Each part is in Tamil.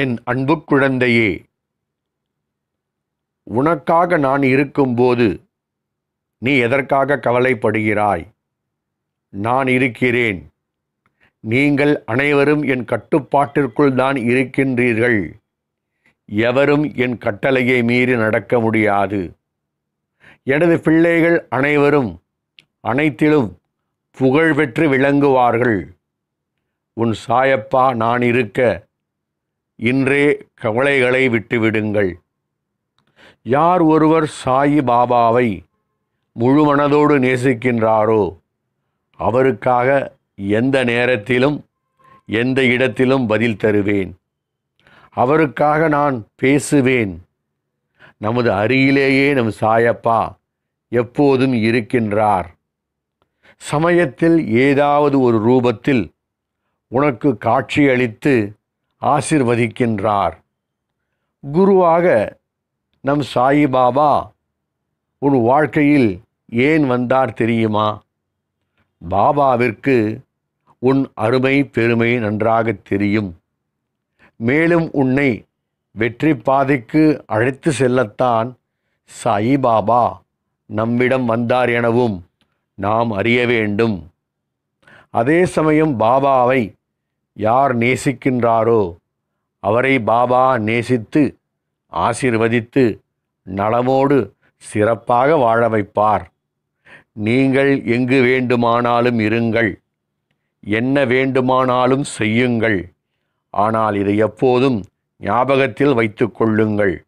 என் அன்பு குழந்தையே உனக்காக நான் இருக்கும்போது நீ எதற்காக கவலைப்படுகிறாய்? நான் இருக்கிறேன். நீங்கள் அனைவரும் என் கட்டுப்பாட்டிற்குள் தான் இருக்கின்றீர்கள். எவரும் என் கட்டளையை மீறி நடக்க முடியாது. எனது பிள்ளைகள் அனைவரும் அனைத்திலும் புகழ் பெற்று விளங்குவார்கள். உன் சாயப்பா நான் இருக்க இன்றே கவலைகளை விட்டுவிடுங்கள். யார் ஒருவர் சாயி பாபாவை முழு மனதோடு நேசிக்கின்றாரோ அவருக்காக எந்த நேரத்திலும் எந்த இடத்திலும் பதில் தருவேன். அவருக்காக நான் பேசுவேன். நமது அருகிலேயே நம் சாயப்பா எப்போதும் இருக்கின்றார். சமயத்தில் ஏதாவது ஒரு ரூபத்தில் உனக்கு காட்சியளித்து ஆசிர்வதிக்கின்றார். குருவாக நம் சாயிபாபா உன் வாழ்க்கையில் ஏன் வந்தார் தெரியுமா? பாபாவிற்கு உன் அருமை பெருமை நன்றாக தெரியும். மேலும் உன்னை வெற்றி பாதைக்கு அழைத்து செல்லத்தான் சாயிபாபா நம்மிடம் வந்தார் எனவும் நாம் அறிய வேண்டும். அதே சமயம் பாபாவை யார் நேசிக்கின்றாரோ அவரை பாபா நேசித்து ஆசீர்வதித்து நலமோடு சிறப்பாக வாழ வைப்பார். நீங்கள் எங்கு வேண்டுமானாலும் இருங்கள். என்ன வேண்டுமானாலும் செய்யுங்கள். ஆனால் இதை எப்போதும் ஞாபகத்தில் வைத்து கொள்ளுங்கள்.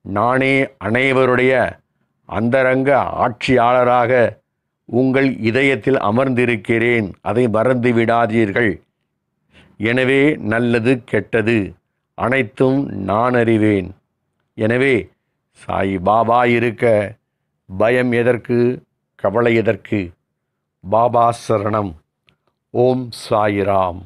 நானே அனைவருடைய அந்தரங்க ஆட்சியாளராக உங்கள் இதயத்தில் அமர்ந்திருக்கிறேன். அதை மறந்து விடாதீர்கள். எனவே நல்லது கெட்டது அனைத்தும் நான் அறிவேன். எனவே சாய் பாபா இருக்க பயம் எதற்கு? கவலை எதற்கு? பாபா சரணம். ஓம் சாயிராம்